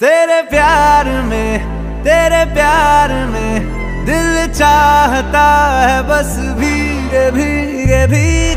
तेरे प्यार में तेरे प्यार में दिल चाहता है बस भीगे भीगे भीगे